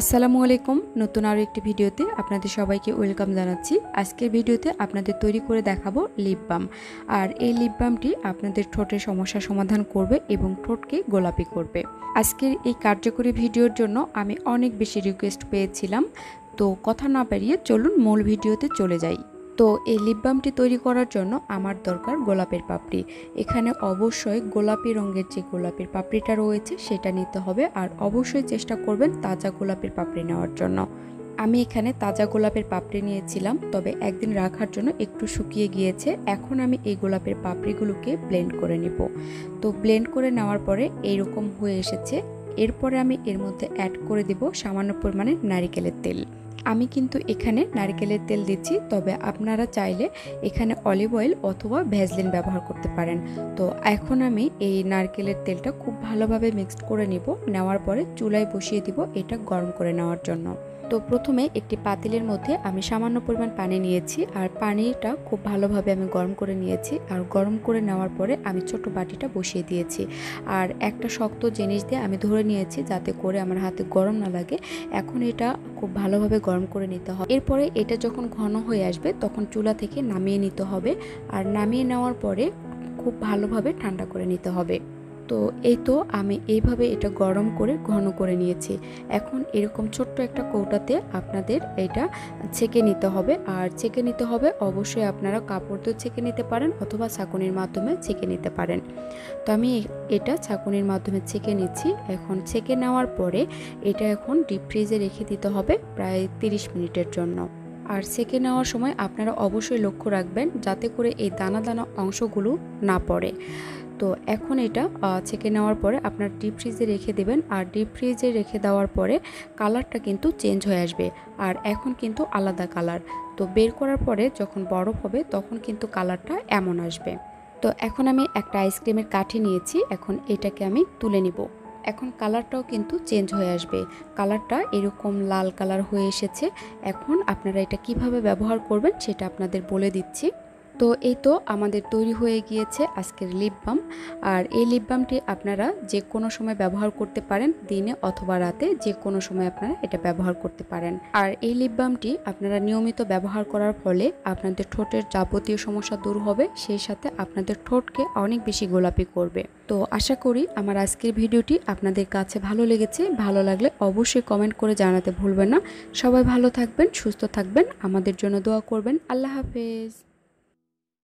আসসালামু আলাইকুম। নতুন আরও একটি ভিডিওতে আপনাদের সবাইকে ওয়েলকাম জানাচ্ছি। আজকের ভিডিওতে আপনাদের তৈরি করে দেখাবো লিপ বাম। আর এই লিপ বামটি আপনাদের ঠোঁটের সমস্যা সমাধান করবে এবং ঠোঁটকে গোলাপি করবে। আজকের এই কার্যকরী ভিডিওর জন্য আমি অনেক বেশি রিকোয়েস্ট পেয়েছিলাম। তো কথা না পেরিয়ে চলুন মূল ভিডিওতে চলে যাই। তো এই লিপ বামটি তৈরি করার জন্য আমার দরকার গোলাপের পাপড়ি। এখানে অবশ্যই গোলাপি রঙের যে গোলাপের পাপড়িটা রয়েছে সেটা নিতে হবে আর অবশ্যই চেষ্টা করবেন তাজা গোলাপের পাপড়ি নেওয়ার জন্য। আমি এখানে তাজা গোলাপের পাপড়ি নিয়েছিলাম, তবে একদিন রাখার জন্য একটু শুকিয়ে গিয়েছে। এখন আমি এই গোলাপের পাপড়িগুলোকে ব্লেন্ড করে নিব। তো ব্লেন্ড করে নেওয়ার পরে এইরকম হয়ে এসেছে। এরপরে আমি এর মধ্যে অ্যাড করে দেব সামান্য পরিমাণে নারিকেলের তেল। আমি কিন্তু এখানে নারকেলের তেল দিচ্ছি, তবে আপনারা চাইলে এখানে অলিভ অয়েল অথবা ভ্যাজলিন ব্যবহার করতে পারেন। তো এখন আমি এই নারকেলের তেলটা খুব ভালোভাবে মিক্সড করে নিব, নেওয়ার পরে চুলায় বসিয়ে দিব এটা গরম করে নেওয়ার জন্য। তো প্রথমে একটি পাতিলের মধ্যে আমি সামান্য পরিমাণ পানি নিয়েছি আর পানিটা খুব ভালোভাবে আমি গরম করে নিয়েছি আর গরম করে নেওয়ার পরে আমি ছোট বাটিটা বসিয়ে দিয়েছি। আর একটা শক্ত জিনিস দিয়ে আমি ধরে নিয়েছি যাতে করে আমার হাতে গরম না লাগে। এখন এটা খুব ভালোভাবে গরম করে নিতে হবে। এরপরে এটা যখন ঘন হয়ে আসবে তখন চুলা থেকে নামিয়ে নিতে হবে। আর নামিয়ে নেওয়ার পরে খুব ভালোভাবে ঠান্ডা করে নিতে হবে। তো এই তো আমি এইভাবে এটা গরম করে ঘন করে নিয়েছি। এখন এরকম ছোট্ট একটা কৌটাতে আপনাদের এটা ছেঁকে নিতে হবে। আর ছেঁকে নিতে হবে অবশ্যই আপনারা কাপড় তো ছেঁকে নিতে পারেন অথবা ছাঁকুনির মাধ্যমে ছেঁকে নিতে পারেন। তো আমি এটা ছাঁকুনির মাধ্যমে ছেঁকে নিচ্ছি। এখন ছেঁকে নেওয়ার পরে এটা এখন ডিপ ফ্রিজে রেখে দিতে হবে প্রায় তিরিশ মিনিটের জন্য। আর সেকে নেওয়ার সময় আপনারা অবশ্যই লক্ষ্য রাখবেন যাতে করে এই দানা দানা অংশগুলো না পড়ে। তো এখন এটা ছেঁকে নেওয়ার পরে আপনার ডিপ ফ্রিজে রেখে দেবেন। আর ডিপ ফ্রিজে রেখে দেওয়ার পরে কালারটা কিন্তু চেঞ্জ হয়ে আসবে। আর এখন কিন্তু আলাদা কালার তো বের করার পরে যখন বরফ হবে তখন কিন্তু কালারটা এমন আসবে। তো এখন আমি একটা আইসক্রিমের কাঠি নিয়েছি। এখন এটাকে আমি তুলে নিব। এখন কালারটাও কিন্তু চেঞ্জ হয়ে আসবে। কালারটা এরকম লাল কালার হয়ে এসেছে। এখন আপনারা এটা কীভাবে ব্যবহার করবেন সেটা আপনাদের বলে দিচ্ছি। তো এই তো আমাদের তৈরি হয়ে গিয়েছে আজকের লিপ বাম আর এই লিপ বামটি আপনারা যে কোনো সময় ব্যবহার করতে পারেন, দিনে অথবা রাতে যে কোনো সময় আপনারা এটা ব্যবহার করতে পারেন। আর এই লিপ বামটি আপনারা নিয়মিত ব্যবহার করার ফলে আপনাদের ঠোঁটের যাবতীয় সমস্যা দূর হবে, সেই সাথে আপনাদের ঠোঁটকে অনেক বেশি গোলাপি করবে। তো আশা করি আমার আজকের ভিডিওটি আপনাদের কাছে ভালো লেগেছে। ভালো লাগলে অবশ্যই কমেন্ট করে জানাতে ভুলবেন না। সবাই ভালো থাকবেন, সুস্থ থাকবেন। আমাদের জন্য দোয়া করবেন। আল্লাহ হাফেজ।